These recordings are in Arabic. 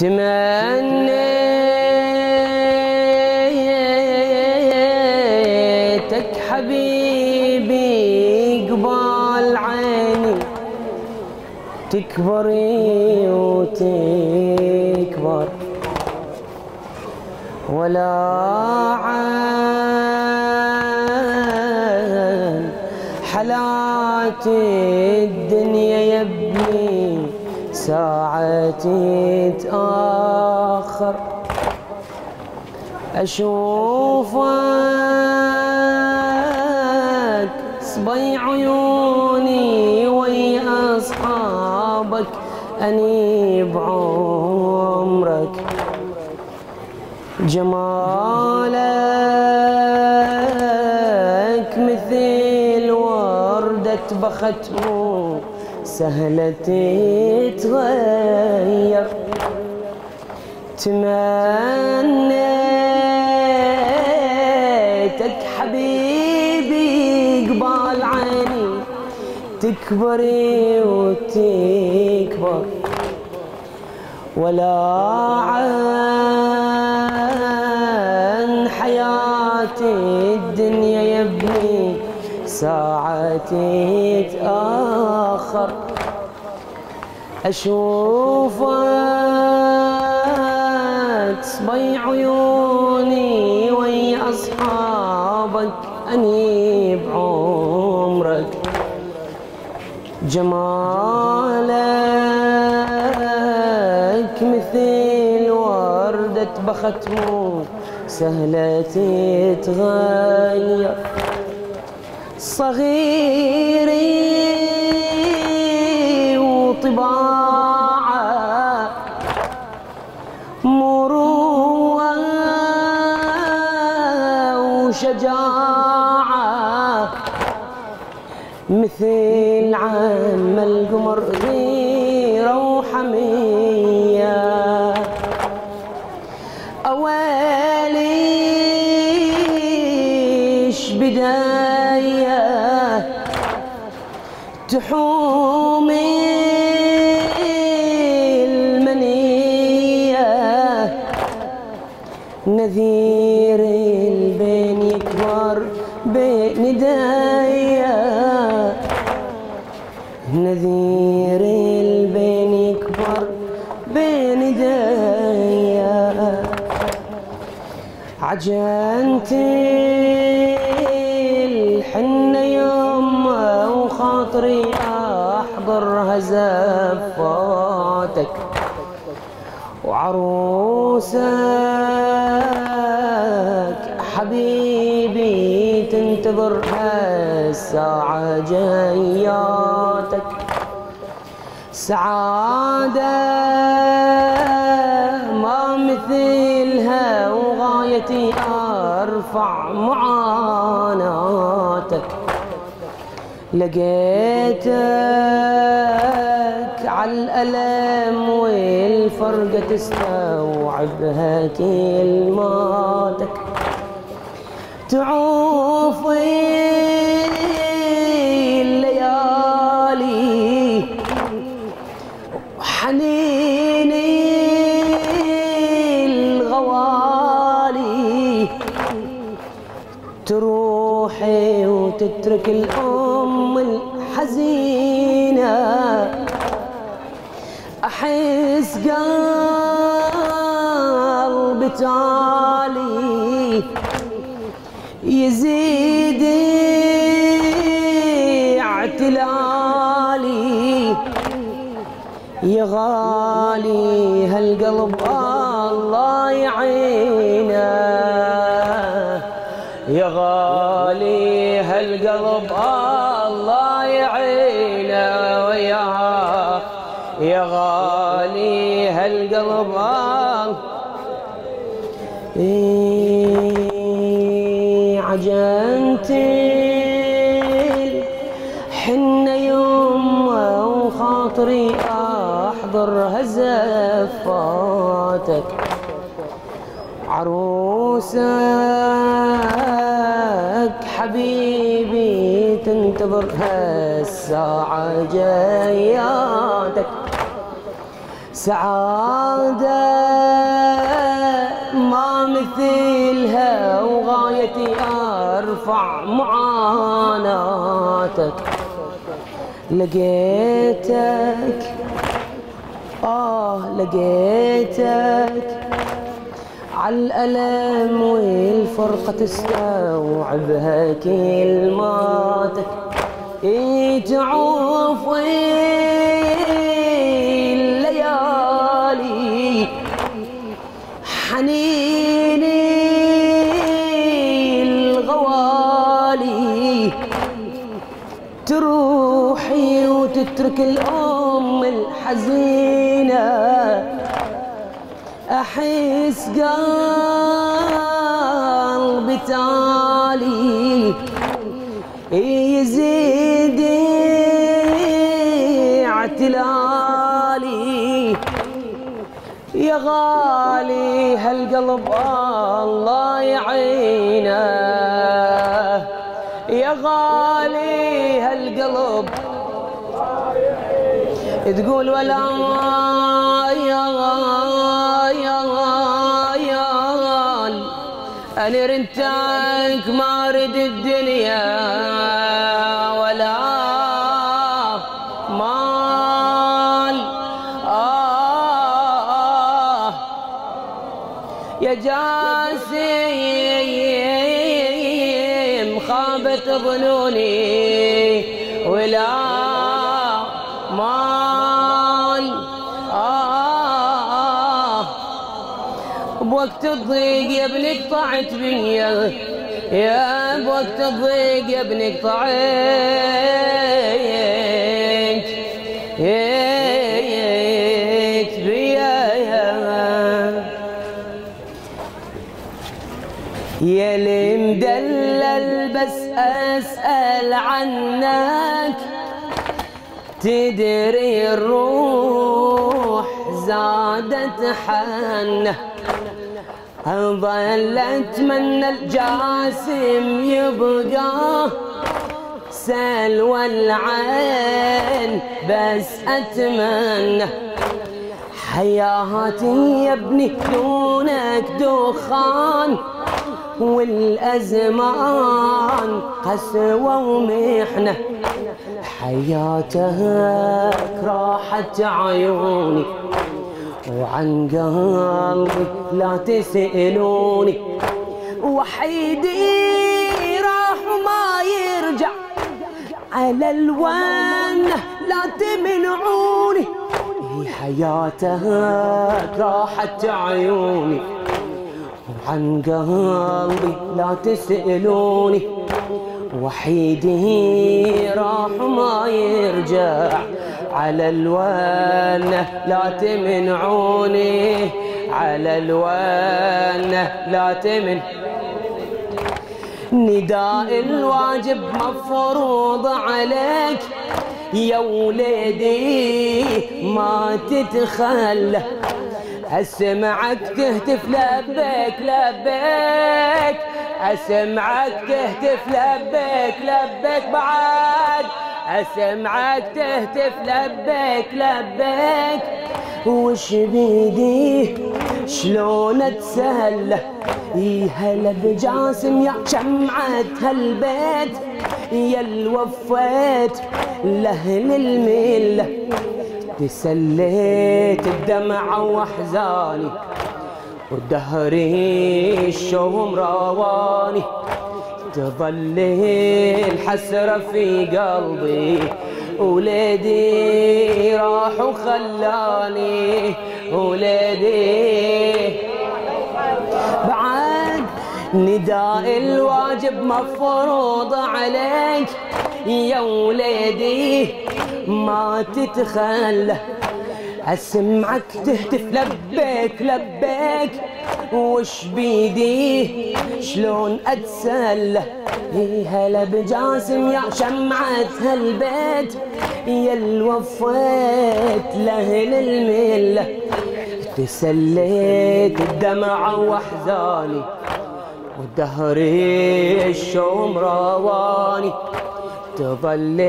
تمنيتك حبيبي قبال عيني. تكبري وتكبر. ولا عن حالات الدنيا يا ابني. ساعتي تأخر أشوفك صبي عيوني ويا أصحابك أني بعمرك. جمالك مثل وردة بختمه سهلة تتغير تمنيتك حبيبي قبال عيني. تكبري وتكبر. ولا عن حياتي الدنيا يا ابني. تأخر أشوفك صبي عيوني ويا أصحابك أني بعمرك. جمالك مثل وردة بختمه سهلة تتغير. صغيري وطباعه مروءة وشجاعة. مثل عم القمر غيرة وحمية أواليش بداية تحومي نذير البين يكبر بين دايا نذير البين يكبر بين دايا عجنت الحنة يما وخاطري أحضر هزفاتك وعروسك حبيبي تنتظر هالساعة جياتك سعادة ما مثلها وغايتي أرفع معاناتك. لقيتك على الألم والفرقة تستوعبها كلماتك تعوفي الليالي وحنيني الغوالي. تروحي وتترك الأم الحزينة أحس قلبي تالي يزيد اعتلالي. يا غالي هالقلب الله يعينه. يا غالي هالقلب الله غالي هالقلب إيه عجنت الحنة يما وخاطري أحضر هزفاتك. عروسك حبيبي تنتظر هالساعة جياتك سعادة ما مثلها وغايتي أرفع معاناتك. لقيتك آه لقيتك عالألم والفرقة تستوعبها كلماتك إيه الليالي وتترك الأم الحزينة. أحس قلبي تالي يزيد اعتلالي. يا غالي هالقلب الله يعينه. يا غالي هالقلب تقول ولا يا يا يا أنا رنتك ما أريد الدنيا. بوقت الضيق يا ابني قطعت بيا يا بوقت الضيق يا ابني قطعت بيا يا المدلل بس أسأل عنك تدري الروح زادت حنة. ظل أتمنى الجاسم يبقى سلوى العين بس أتمنى حياتي يا ابني دونك دخان والأزمان قسوة ومحنة. حياتك راحت عيوني. وعن قلبي لا تسألوني. وحيدي راح وما يرجع. على الونه لا تمنعوني. حياتك راحت عيوني. وعن قلبي لا تسألوني. وحيدي راح ما يرجع. على الونه لا تمنعوني. على الونه لا تمن. نداء الواجب مفروض عليك. يا ولدي ما تتخلى أسمعك تهتف لبيك لبيك. أسمعك تهتف لبيك لبيك بعد. أسمعك تهتف لبيك لبيك. وش بيدي؟ شلون اتسهله هلا بجاسم يا شمعة هالبيت. يا الوفيت لاهل المله تسليت الدمع وأحزاني ودهري الشوم رواني. تظل الحسرة في قلبي. وليدي راح وخلاني. وليدي بعد نداء الواجب مفروض عليك. يا وليدي ما تتخلى. اسمعك تهتف لبيك لبيك. وش بيدي؟ شلون أتسلى؟ هلا بجاسم يا شمعة هالبيت. يا الوفيت لاهل المله تسليت الدمع واحزاني ودهري الشوم رواني. تظل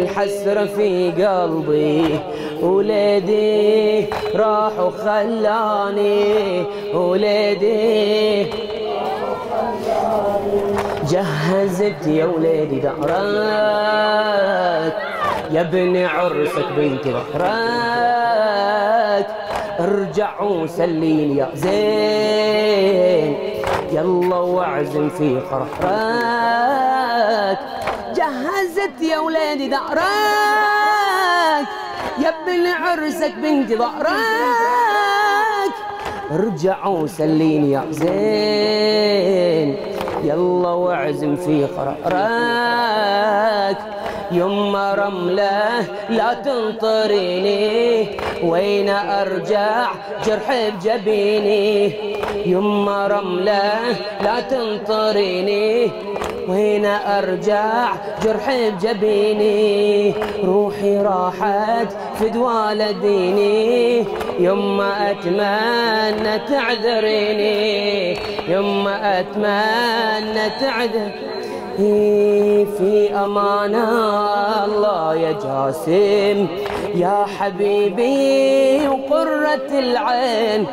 الحسرة في قلبي وليدي راح وخلاني وليدي جهزت يا وليدي دارك يا ابن عرسك بنت ظهرك ارجع وسليني يا زين. يلا واعزم في خرفك جهزت يا وليدي دارك ابن عرسك بنت ظهرك ارجع وسليني يا زين يلا واعزم في قرارك. يما رملة لا تنطريني. وين أرجع؟ جرح بجبيني. يما رملة لا تنطريني. وين أرجع؟ جرح بجبيني روحي راحت فدوى ديني. يما أتمنى تعذريني يما أتمنى تعذر في أمان الله يا جاسم يا حبيبي وقرة العين.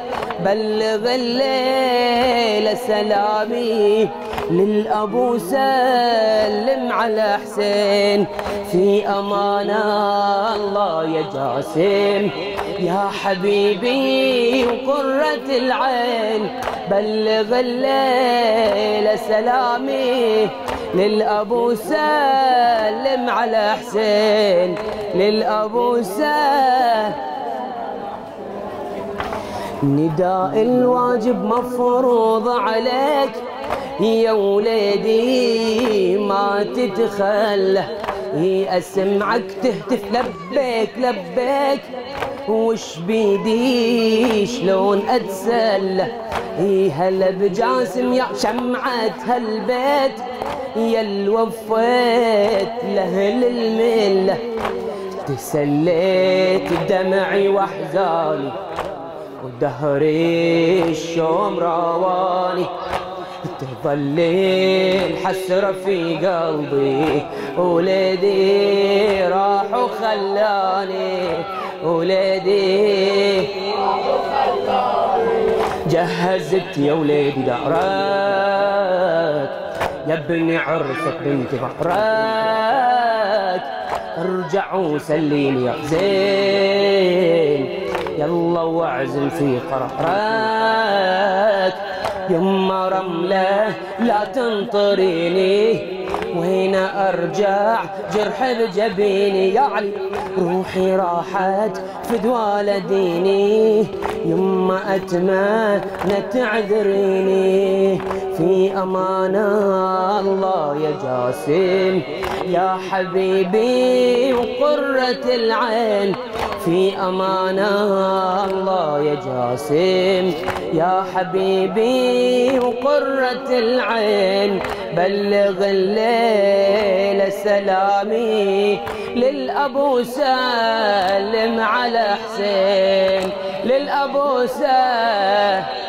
بلغ الليل سلامي للأبو سلم على حسين. في أمان الله يا جاسم يا حبيبي وقرة العين. بلغ الليل سلامي للأبو سلم على حسين. للأبو سلم نداء الواجب مفروض عليك. يا وليدي ما تتخلى. أسمعك تهتف لبيك لبيك. وش بيدي؟ شلون أتسلى؟ هلا بجاسم يا شمعة هالبيت؟ يا الوفيت لأهل الملة. تسليت دمعي واحزاني ودهري الشوم رواني. تظل الحسرة في قلبي. ولدي راح وخلاني. ولدي جهزت يا وليدي دارك. يا ابن عرسك بنت بحرك ارجع وسليني يا زين يلا واعزم في قرارك يما رملة لا تنطريني وين أرجع؟ جرح بجبيني يا علي روحي راحت فدوى ديني. يما اتمنى تعذريني. في أمان الله يا جاسم يا حبيبي وقرة العين. في أمان الله يا جاسم يا حبيبي وقرة العين بلغ الليل سلامي للأبو سالم على حسين للأبو سالم